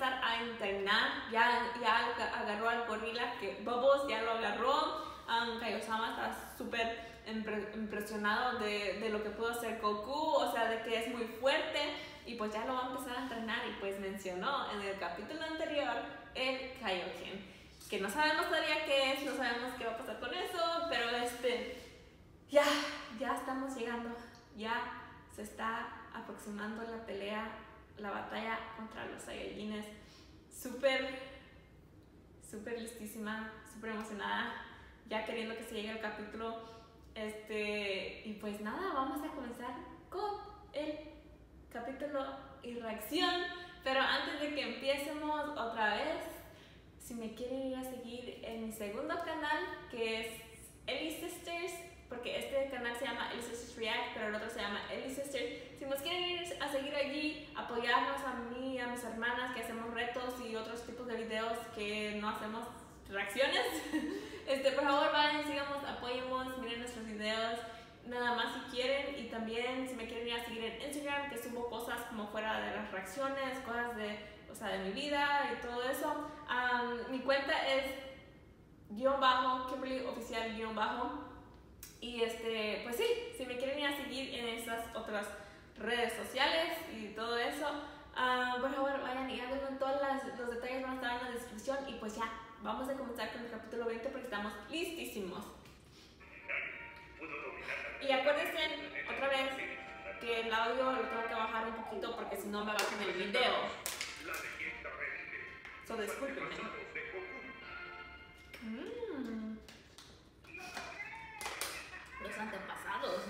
empezar a entrenar. Ya, ya agarró al gorila que Bubbles ya lo agarró. Um, Kaiosama está súper impresionado de, de, lo que pudo hacer Goku, o sea, de que es muy fuerte y pues ya lo va a empezar a entrenar y pues mencionó en el capítulo anterior el Kaioken, que no sabemos todavía qué es, no sabemos qué va a pasar con eso, pero este, ya, ya estamos llegando, ya se está aproximando la pelea, la batalla contra los Saiyajines, súper, súper listísima, súper emocionada, ya queriendo que se llegue el capítulo este, y pues nada, vamos a comenzar con el capítulo y reacción. Pero antes de que empecemos otra vez, si me quieren ir a seguir en mi segundo canal, que es Ellie Sisters, porque este canal se llama Ellie Sisters React, pero el otro se llama Ellie Sisters. Si nos quieren ir a seguir allí, apoyarnos a mí, a mis hermanas que hacemos retos y otros tipos de videos que no hacemos reacciones, este, por favor vayan, sigamos, apoyemos, miren nuestros videos, nada más si quieren y también si me quieren ir a seguir en Instagram que subo cosas como fuera de las reacciones, cosas de, o sea, de mi vida y todo eso. mi cuenta es guion bajo, Kimberly oficial guion bajo. Y este, pues sí, si me quieren ir a seguir en esas otras redes sociales y todo eso, por favor vayan y háganlo. Todos los detalles van a estar en la descripción y pues ya vamos a comenzar con el capítulo 20 porque estamos listísimos. Y acuérdense otra vez que el audio lo tengo que bajar un poquito porque si no me bajan el video. So discúlpenme. Mm. Los antepasados,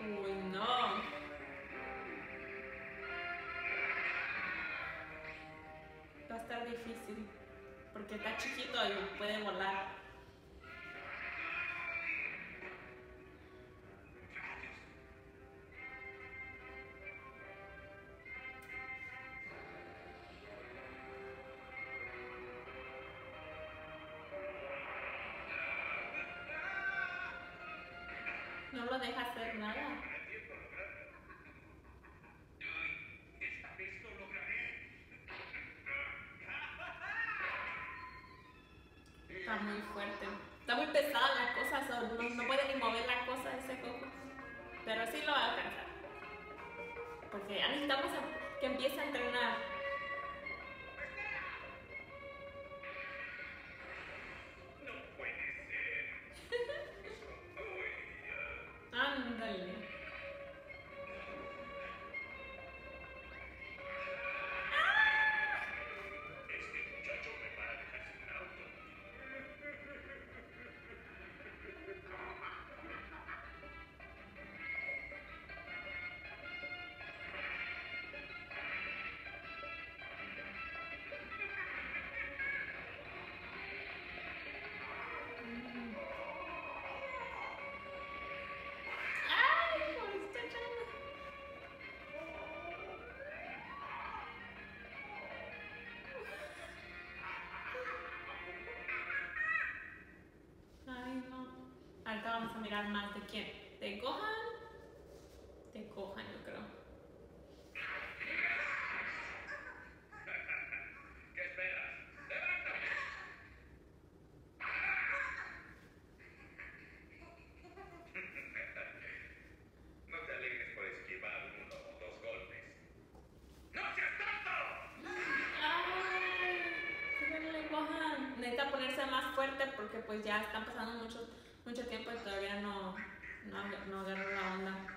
Uy, no. Va a estar difícil. Porque está chiquito y puede volar. No lo deja hacer nada. Está muy fuerte. Está muy pesada la cosa, so, no, no puede ni mover la cosa ese coco. Pero sí lo va a alcanzar. Porque necesitamos que empiece a entrenar. Ahorita vamos a mirar más de quién. ¿De Gohan? De Gohan, yo creo. ¿Qué esperas? ¡Levántate! No te alegres por esquivar uno o dos golpes. ¡No seas tonto! ¡Ay! Gohan. Necesita ponerse más fuerte porque pues ya están pasando mucho, mucho tiempo y todavía no, no, no agarró la onda.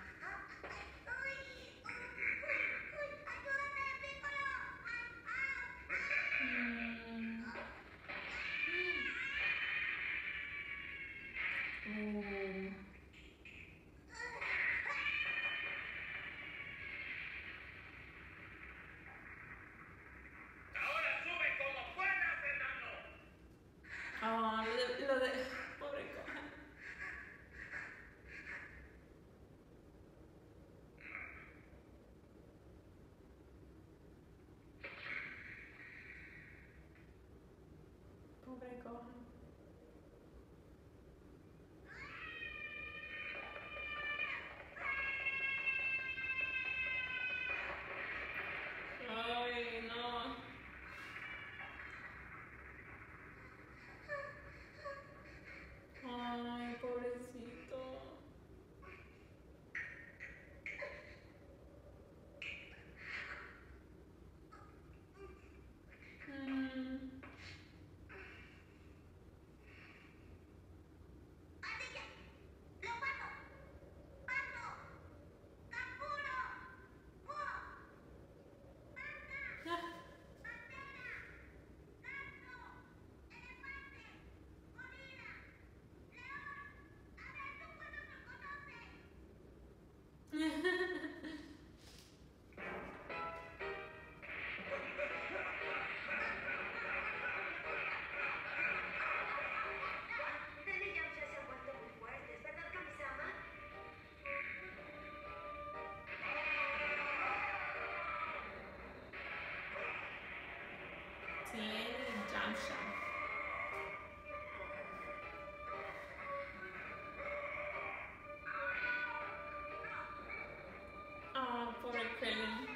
Krillin.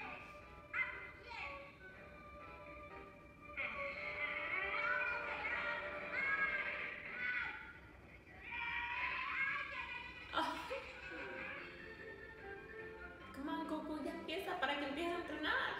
Ah. Come on, Goku, ya empieza para que empiece a entrenar.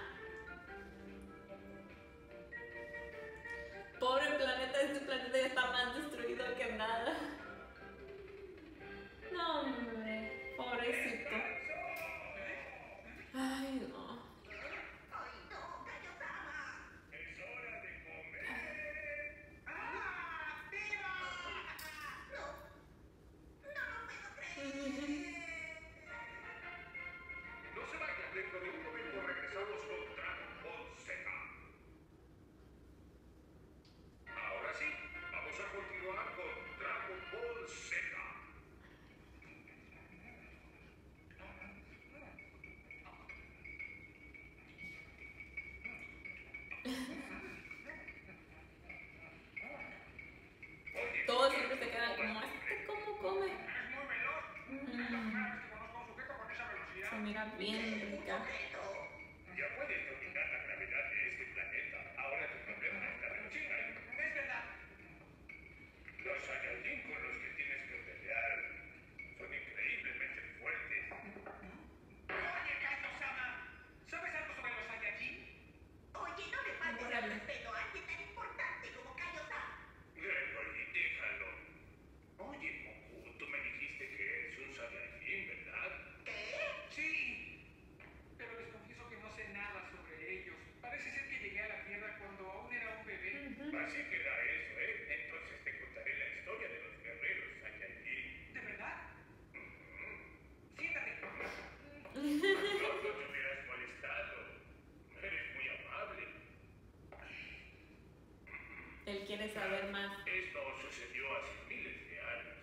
quiere saber más. Esto sucedió hace miles de años.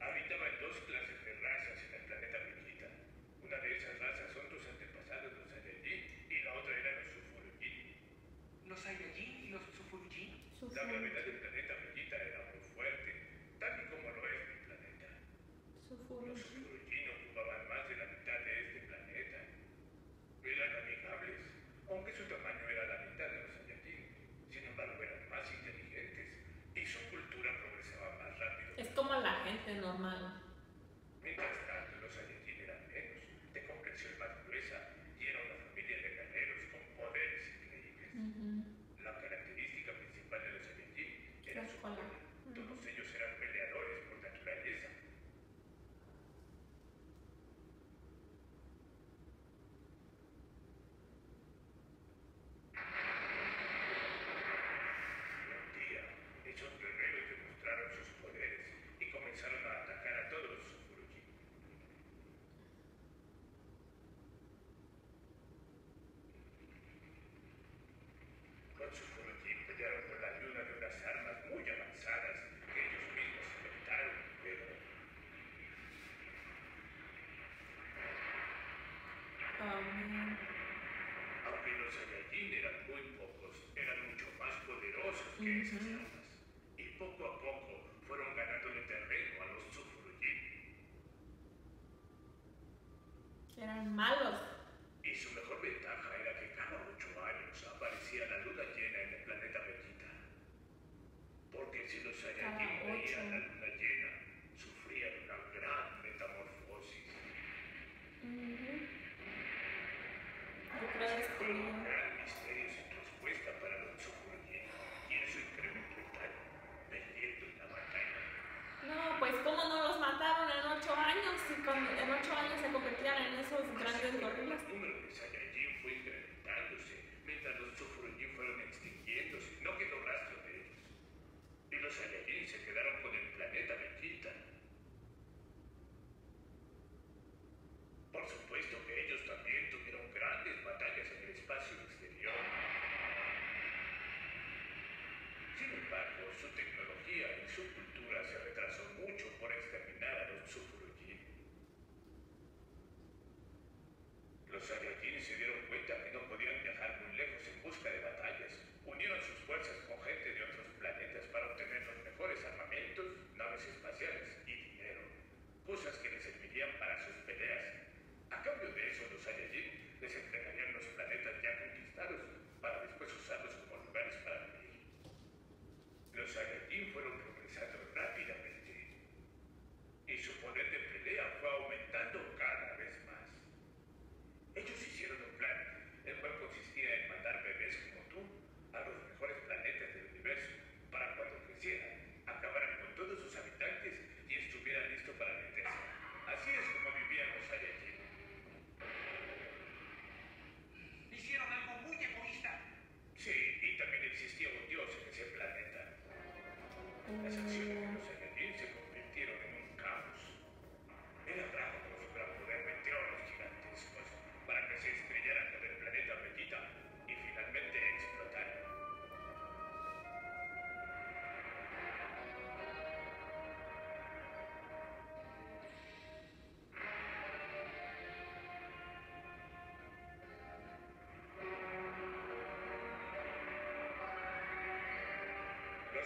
Habitaban dos clases de razas en el planeta Vegeta. Una de esas razas son tus antepasados, los Saiyajin, y la otra eran los Sufurujin. ¿Los Saiyajin y los Sufurujin? La gravedad del planeta Vegeta era muy fuerte, tal y como lo es mi planeta. Sufurujin. normal. que esas razas y poco a poco fueron ganándole terreno a los Tsufurujin. Eran malos. Y su mejor ocho años y con, en ocho años se convertían en esos grandes gorilas.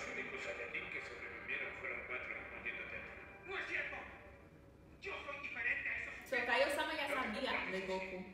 los únicos Saiyajin que sobrevivieron fueron cuatro, incluyéndote a ti. ¡No es cierto! ¡Yo soy diferente a esos! Se cayó Sama y a Sandía de Goku.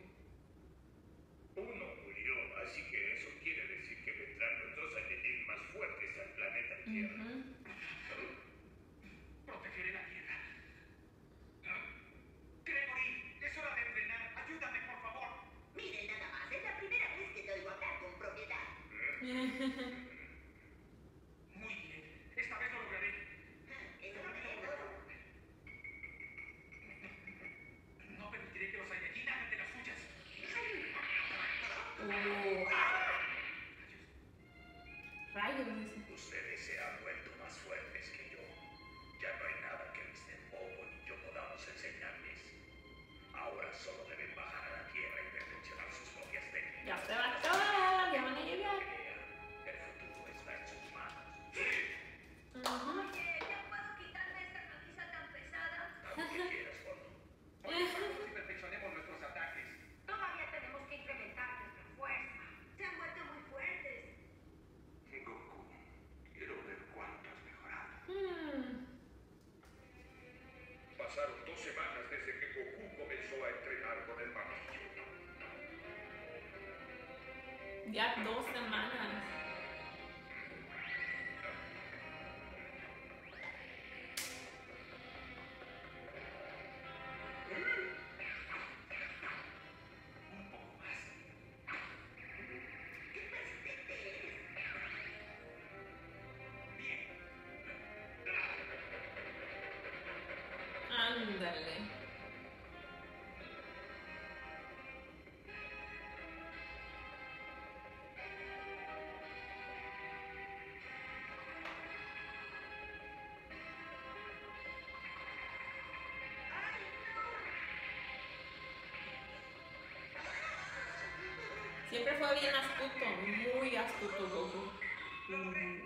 Semanas desde que Goku comenzó a entrenar con el maestro. Ya dos semanas. Ándale. Siempre fue bien astuto, muy astuto Goku.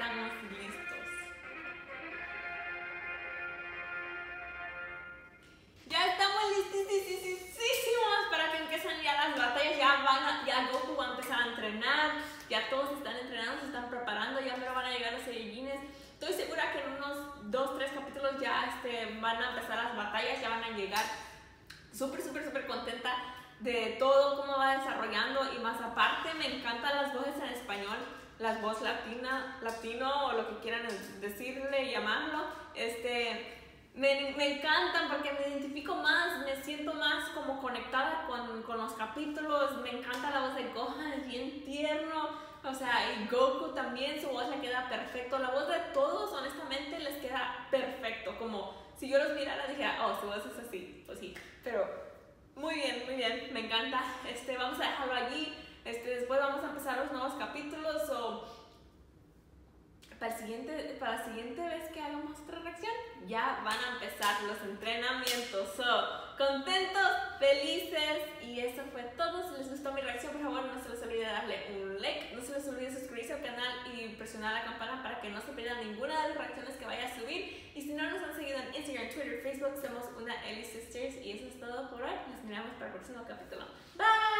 Estamos listos. Ya estamos listísimos para que empiecen ya las batallas. Ya van a- ya Goku va a empezar a entrenar. Ya todos están entrenando, se están preparando. Ya me van a llegar los Saiyajines. Estoy segura que en unos 2, 3 capítulos ya este, van a empezar las batallas, ya van a llegar súper, súper, súper contenta de todo, cómo va desarrollando y más aparte me encantan las voces en español, las voces latina, latino o lo que quieran decirle llamarlo, este, me, me encantan porque me identifico más, me siento más como conectada con, con los capítulos, me encanta la voz de Gohan, es bien tierno, o sea, y Goku también, su voz le queda perfecto, la voz de todos honestamente les queda perfecto, como si yo los mirara dijera, oh, su voz es así, pues sí, pero muy bien, muy bien, me encanta, este, vamos a dejarlo allí, este, después vamos a empezar los nuevos capítulos, o para, el siguiente, para la siguiente vez que hagamos otra reacción, ya van a empezar los entrenamientos. So, contentos, felices, y eso fue todo. Si les gustó mi reacción, por favor, no se les olvide darle un like, no se les olvide suscribirse al canal y presionar la campana para que no se pierdan ninguna de las reacciones que vaya a subir. Y si no nos han seguido en Instagram, Twitter, Facebook, somos una Ellie Sisters. Y eso es todo por hoy. Nos miramos para el próximo capítulo. Bye!